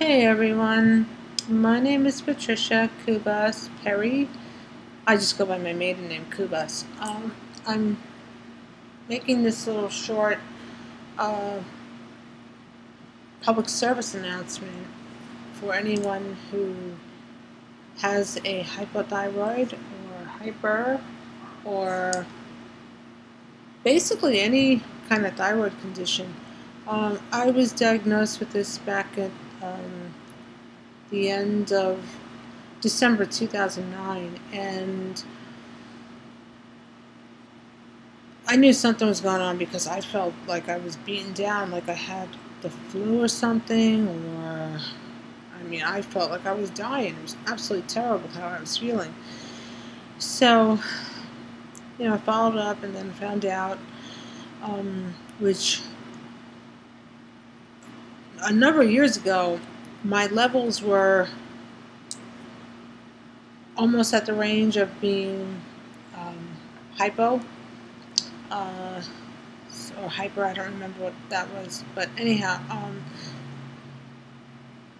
Hey everyone, my name is Patricia Kubas Perry. I just go by my maiden name, Kubas. Um, I'm making this little short uh, public service announcement for anyone who has a hypothyroid or hyper or basically any kind of thyroid condition. Um, I was diagnosed with this back at um, the end of December 2009, and I knew something was going on because I felt like I was beaten down, like I had the flu or something, or I mean, I felt like I was dying. It was absolutely terrible how I was feeling. So, you know, I followed up and then found out, um, which a number of years ago, my levels were almost at the range of being um, hypo uh, or hyper. I don't remember what that was, but anyhow, um,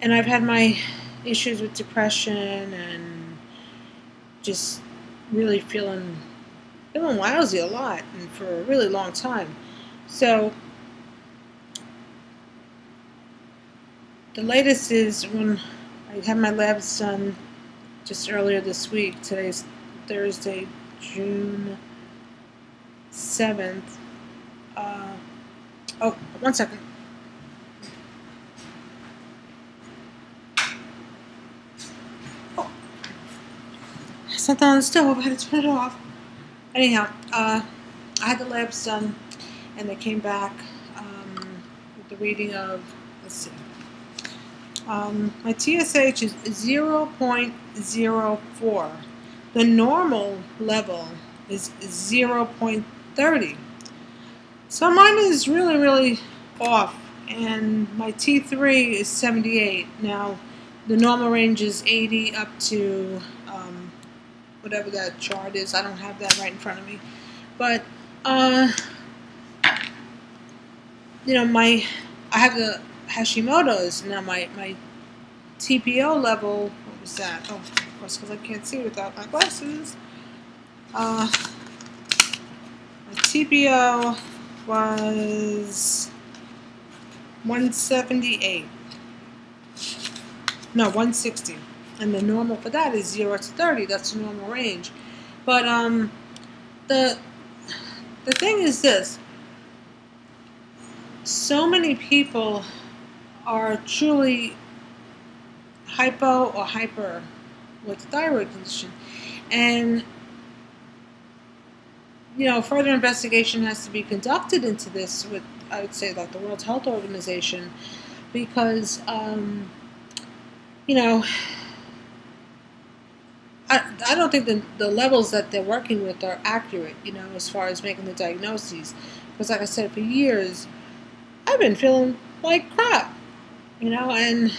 and I've had my issues with depression and just really feeling feeling lousy a lot and for a really long time. So The latest is when I had my labs done just earlier this week. Today's Thursday, June 7th. Uh, oh, one second. Oh. Something on the stove. I had to turn it off. Anyhow, uh, I had the labs done, and they came back um, with the reading of, let's see, um, my TSH is 0.04. The normal level is 0.30. So mine is really, really off. And my T3 is 78. Now, the normal range is 80 up to um, whatever that chart is. I don't have that right in front of me. But, uh, you know, my, I have the Hashimoto's. Now my, my TPO level, what was that? Oh, of course, because I can't see without my glasses. Uh, my TPO was 178. No, 160. And the normal for that is 0 to 30. That's the normal range. But um, the the thing is this. So many people are truly hypo or hyper with thyroid condition. And you know, further investigation has to be conducted into this with, I would say, like the World Health Organization, because, um, you know, I, I don't think the, the levels that they're working with are accurate, you know, as far as making the diagnoses. Because, like I said, for years, I've been feeling like crap you know, and,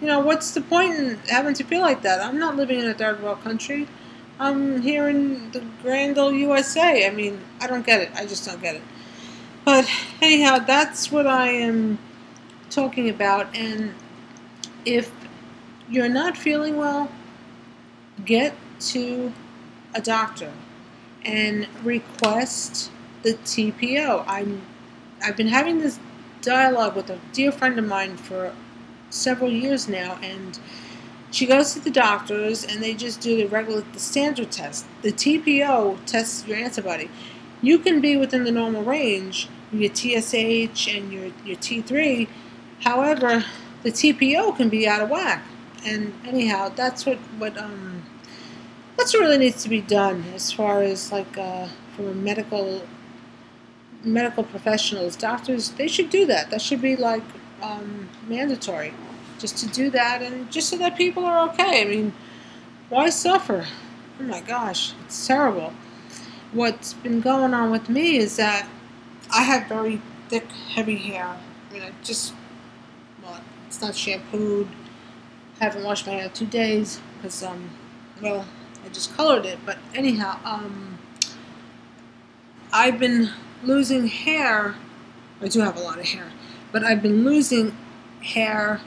you know, what's the point in having to feel like that? I'm not living in a third world country. I'm here in the grand old USA. I mean, I don't get it. I just don't get it. But anyhow, that's what I am talking about. And if you're not feeling well, get to a doctor and request the TPO. I'm I've been having this dialogue with a dear friend of mine for several years now, and she goes to the doctors and they just do the regular, the standard test. The TPO tests your antibody. You can be within the normal range, your TSH and your, your T3. However, the TPO can be out of whack. And anyhow, that's what, what um, that's what really needs to be done as far as like uh, for medical medical professionals, doctors, they should do that. That should be like um, mandatory, just to do that, and just so that people are okay. I mean, why suffer? Oh my gosh, it's terrible. What's been going on with me is that I have very thick, heavy hair. I mean, I just, well, it's not shampooed. I haven't washed my hair in two days because, um, well, I just colored it. But anyhow, um, I've been losing hair. I do have a lot of hair, but I've been losing hair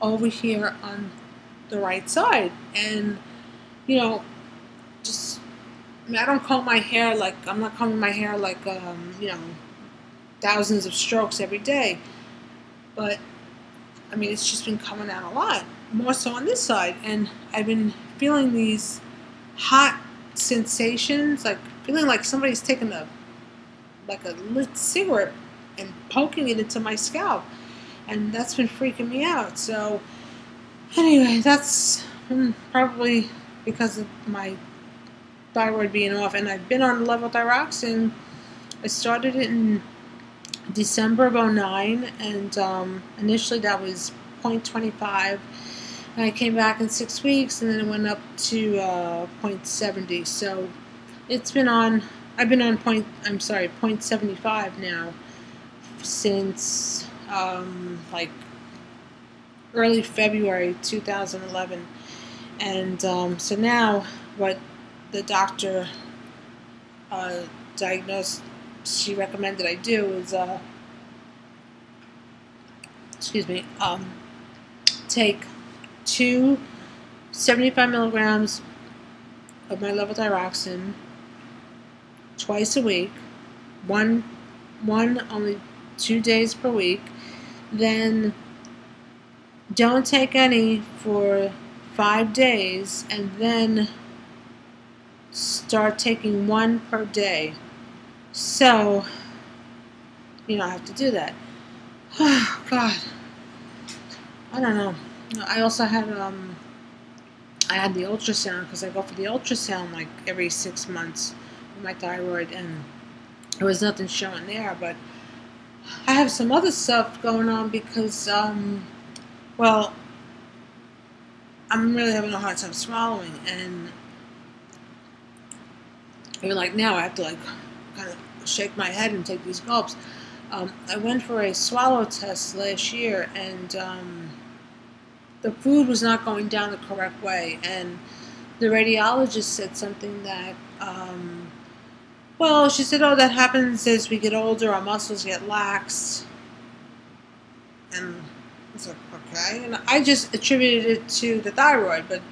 over here on the right side. And, you know, just, I, mean, I don't comb my hair like, I'm not combing my hair like, um, you know, thousands of strokes every day. But, I mean, it's just been coming out a lot, more so on this side. And I've been feeling these hot sensations, like feeling like somebody's taking a, like a lit cigarette and poking it into my scalp. And that's been freaking me out. So, anyway, that's hmm, probably because of my thyroid being off. And I've been on level levothyroxine. I started it in December of 09, and um, initially that was 0.25. And I came back in six weeks, and then it went up to uh, 0.70. So it's been on. I've been on point. I'm sorry, 0.75 now since um, like early February 2011. And um, so now, what the doctor uh, diagnosed, she recommended I do is, uh, excuse me, um, take two 75 milligrams of my levothyroxine twice a week, one, one only two days per week, then don't take any for five days, and then start taking one per day. So, you don't have to do that. Oh, God. I don't know. I also had, um, I had the ultrasound because I go for the ultrasound like every six months with my thyroid, and there was nothing showing there, but I have some other stuff going on because, um, well, I'm really having a hard time swallowing, and even like now, I have to like kind of shake my head and take these gulps. Um, I went for a swallow test last year, and um, the food was not going down the correct way, and the radiologist said something that um, well, she said, oh, that happens as we get older, our muscles get lax. And I like, okay. And I just attributed it to the thyroid, but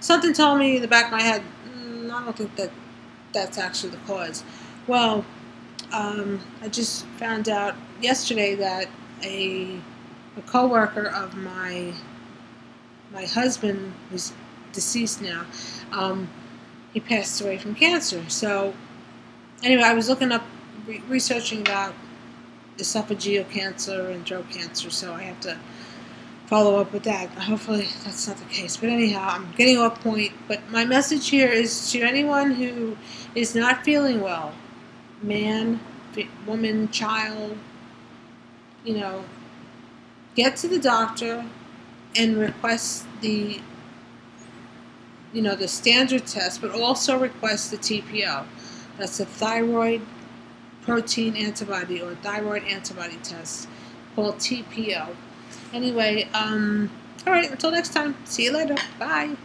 something told me in the back of my head, mm, I don't think that that's actually the cause. Well, um, I just found out yesterday that a, a coworker of my my husband, who's deceased now, um, he passed away from cancer. So anyway, I was looking up, re researching about esophageal cancer and throat cancer, so I have to follow up with that. Hopefully that's not the case. But anyhow, I'm getting off point. But my message here is to anyone who is not feeling well, man, woman, child, you know, get to the doctor and request the you know the standard test, but also request the TPO. That's a thyroid protein antibody or thyroid antibody test called TPO. Anyway, um, all right, until next time. See you later. Bye.